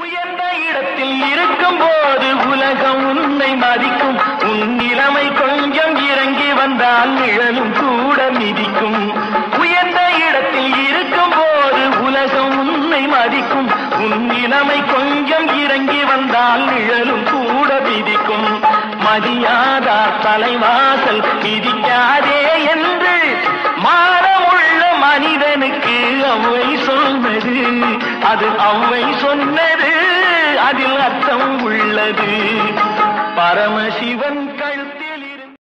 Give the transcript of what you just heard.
உயர்ந்த இடத்தில் இருக்கும் போது உலகம் உன்னை மதிக்கும். உன் நிலைமை கொஞ்சம் இறங்கி வந்தால் நிழலும் கூட மிதிக்கும். உயர்ந்த இடத்தில் இருக்கும் போது உலகம் உன்னை மதிக்கும். உன் நிலைமை கொஞ்சம் இறங்கி வந்தால் நிழலும் கூட மிதிக்கும். மதியாதா தலைவாசல் மிதிக்காதே என்று. மாறமுள்ள மனிதனுக்கு அவை சொல் அது அவ்வை சொன்னது அதில் அர்த்தம் உள்ளது. பரமசிவன் கை